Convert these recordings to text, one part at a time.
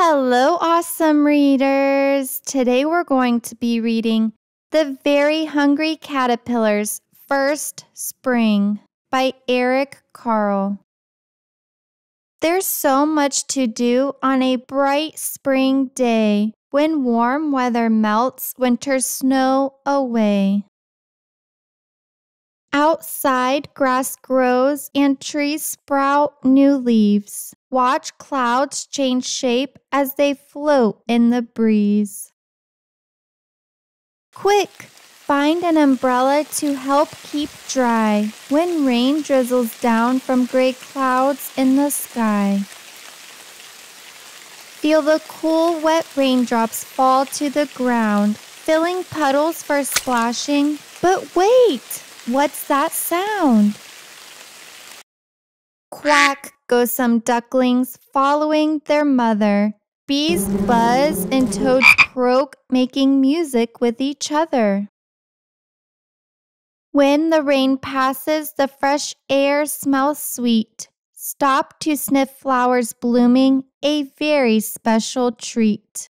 Hello, awesome readers! Today we're going to be reading The Very Hungry Caterpillar's First Spring by Eric Carle. There's so much to do on a bright spring day when warm weather melts winter's snow away. Outside, grass grows and trees sprout new leaves. Watch clouds change shape as they float in the breeze. Quick, find an umbrella to help keep dry when rain drizzles down from gray clouds in the sky. Feel the cool, wet raindrops fall to the ground, filling puddles for splashing. But wait! What's that sound? Quack go some ducklings following their mother. Bees buzz and toads croak, making music with each other. When the rain passes, the fresh air smells sweet. Stop to sniff flowers blooming, a very special treat.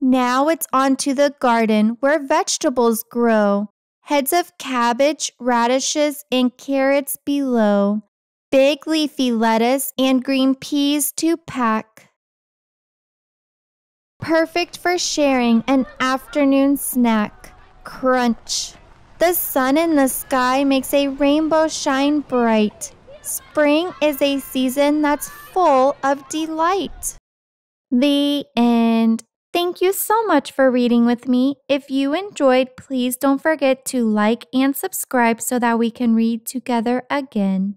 Now it's on to the garden where vegetables grow heads of cabbage, radishes, and carrots below, big leafy lettuce and green peas to pack. Perfect for sharing an afternoon snack. Crunch. The sun in the sky makes a rainbow shine bright. Spring is a season that's full of delight. The end. Thank you so much for reading with me. If you enjoyed, please don't forget to like and subscribe so that we can read together again.